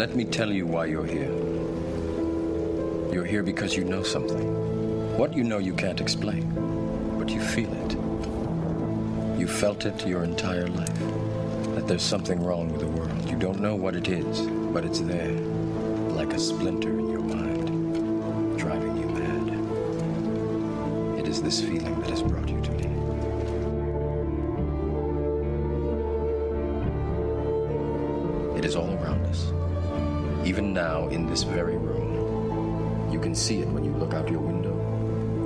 Let me tell you why you're here. You're here because you know something. What you know you can't explain, but you feel it. You felt it your entire life. That there's something wrong with the world. You don't know what it is, but it's there, like a splinter in your mind, driving you mad. It is this feeling that has brought you to me. It is all around us. Even now, in this very room. You can see it when you look out your window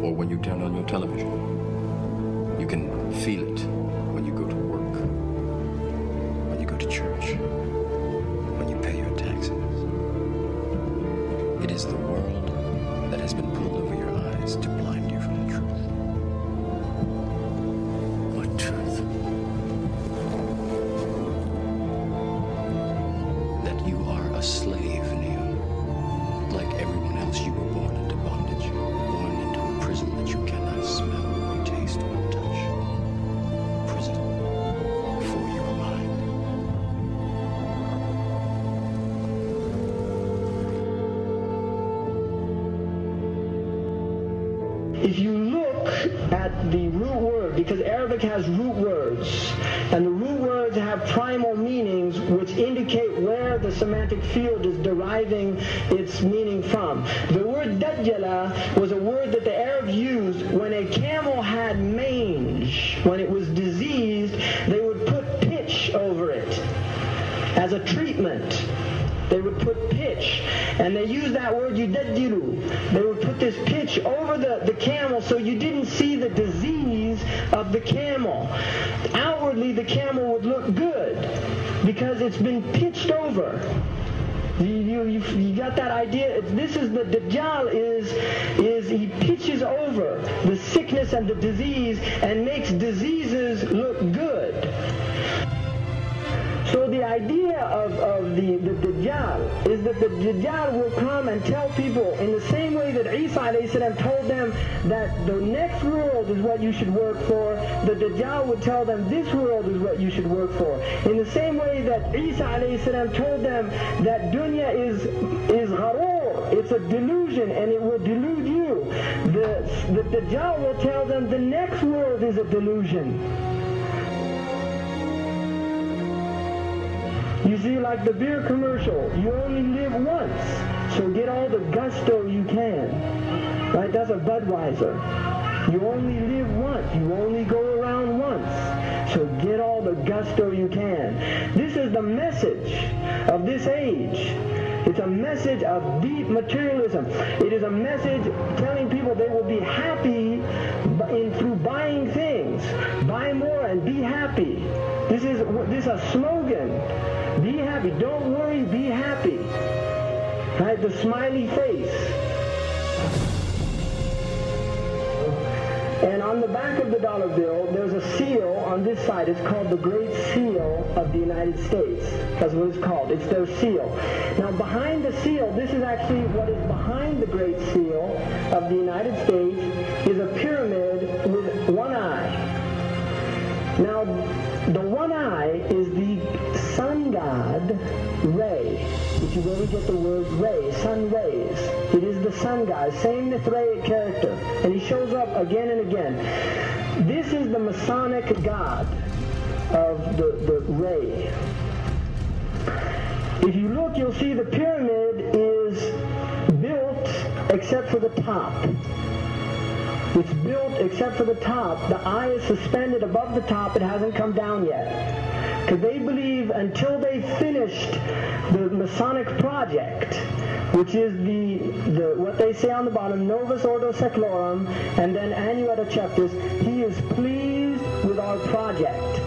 or when you turn on your television. You can feel it when you go to work, when you go to church, when you pay your taxes. It is the world that has been pulled over your eyes to blind you from the truth. At the root word, because Arabic has root words, and the root words have primal meanings which indicate where the semantic field is deriving its meaning from. The word dajjala was a word that the Arabs used when a camel had mange, when it was diseased, they would put pitch over it as a treatment. They would put pitch, and they use that word yudaddilu. They would put this pitch over the, the camel so you didn't see the disease of the camel. Outwardly, the camel would look good because it's been pitched over. You, you, you, you got that idea? This is the Dajjal is, is he pitches over the sickness and the disease and makes diseases look good. So the idea of, of the, the Dajjal is that the Dajjal will come and tell people in the same way that Isa a.s. told them that the next world is what you should work for, the Dajjal would tell them this world is what you should work for. In the same way that Isa a.s. told them that dunya is, is gharur, it's a delusion and it will delude you. The, the Dajjal will tell them the next world is a delusion. You see, like the beer commercial, you only live once, so get all the gusto you can. Right? That's a Budweiser. You only live once. You only go around once. So get all the gusto you can. This is the message of this age. It's a message of deep materialism. It is a message telling people they will be happy in, through buying things. Buy more and be happy. This is this is a slogan. Happy. Don't worry. Be happy. Right? The smiley face. And on the back of the dollar bill, there's a seal on this side. It's called the Great Seal of the United States. That's what it's called. It's their seal. Now, behind the seal, this is actually what is behind the Great Seal of the United States, we get the word ray, sun rays. It is the sun god, same Mithraic character, and he shows up again and again. This is the Masonic god of the, the ray. If you look, you'll see the pyramid is built except for the top. It's built except for the top. The eye is suspended above the top. It hasn't come down yet. Because they believe until they finished the Masonic project, which is the, the what they say on the bottom, Novus Ordo Seclorum, and then Annuit Coeptis, he is pleased with our project.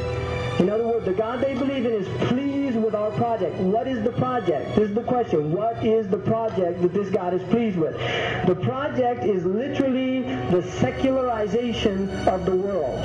In other words, the God they believe in is pleased with our project. What is the project? This is the question. What is the project that this God is pleased with? The project is literally the secularization of the world.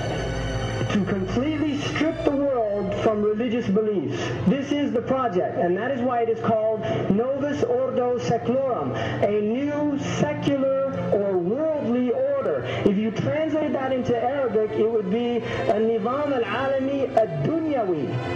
To completely strip the world from religious beliefs. This is the project, and that is why it is called Novus Ordo Seclorum, a new secular or worldly order. If you translate that into Arabic, it would be a Nizam al-Alami ad-Dunyawi.